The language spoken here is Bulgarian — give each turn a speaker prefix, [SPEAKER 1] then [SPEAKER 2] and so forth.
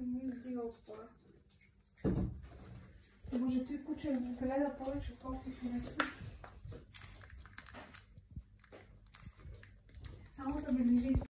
[SPEAKER 1] Много според. Може ти куче е гледа повече, отколкото не Само забележи.